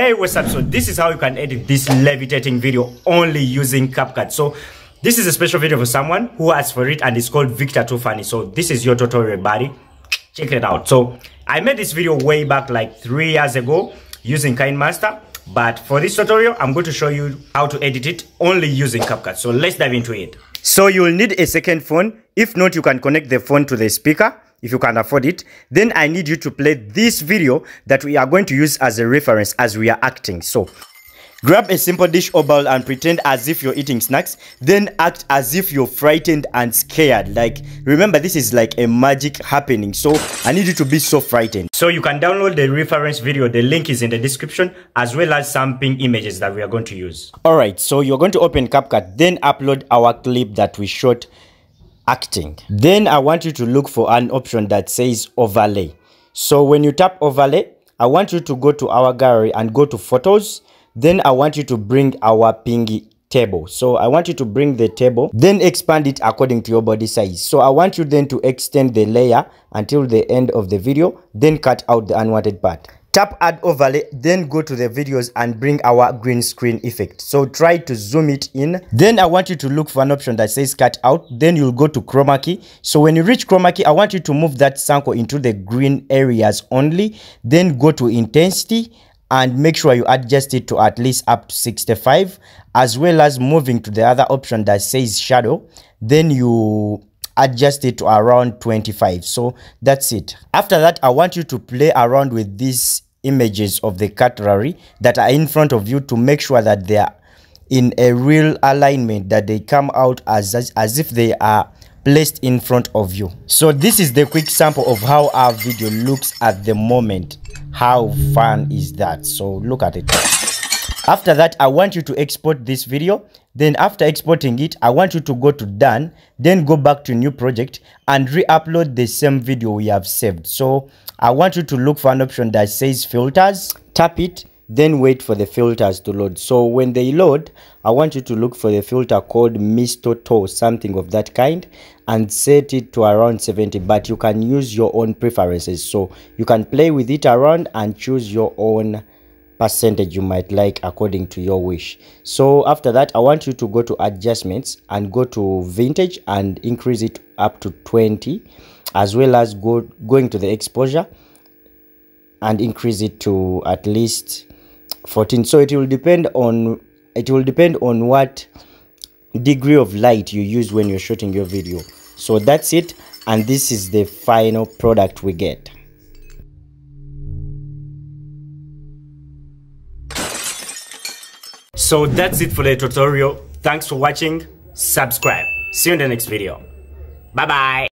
Hey, what's up? So this is how you can edit this levitating video only using CapCut. So this is a special video for someone who asked for it and it's called Victor Too Funny. So this is your tutorial, buddy. Check it out. So I made this video way back like three years ago using KineMaster. But for this tutorial, I'm going to show you how to edit it only using CapCut. So let's dive into it. So you'll need a second phone. If not, you can connect the phone to the speaker if you can afford it, then I need you to play this video that we are going to use as a reference as we are acting. So grab a simple dish or bowl and pretend as if you're eating snacks, then act as if you're frightened and scared. Like, remember, this is like a magic happening. So I need you to be so frightened. So you can download the reference video. The link is in the description as well as some images that we are going to use. All right, so you're going to open CapCut, then upload our clip that we shot acting. Then I want you to look for an option that says overlay. So when you tap overlay, I want you to go to our gallery and go to photos. Then I want you to bring our pingy table. So I want you to bring the table, then expand it according to your body size. So I want you then to extend the layer until the end of the video, then cut out the unwanted part tap add overlay then go to the videos and bring our green screen effect. So try to zoom it in. Then i want you to look for an option that says cut out. Then you'll go to chroma key. So when you reach chroma key i want you to move that circle into the green areas only. Then go to intensity and make sure you adjust it to at least up to 65 as well as moving to the other option that says shadow. Then you adjust it to around 25 so that's it. After that i want you to play around with these images of the cutlery that are in front of you to make sure that they are in a real alignment that they come out as, as, as if they are placed in front of you. So this is the quick sample of how our video looks at the moment. How fun is that? So look at it after that i want you to export this video. Then after exporting it i want you to go to done then go back to new project and re-upload the same video we have saved. So i want you to look for an option that says filters. Tap it then wait for the filters to load. So when they load i want you to look for the filter called mistoto something of that kind and set it to around 70 but you can use your own preferences. So you can play with it around and choose your own percentage you might like according to your wish. So after that i want you to go to adjustments and go to vintage and increase it up to 20 as well as go going to the exposure and increase it to at least 14 so it will depend on it will depend on what degree of light you use when you're shooting your video. So that's it and this is the final product we get So that's it for the tutorial. Thanks for watching. Subscribe. See you in the next video. Bye bye.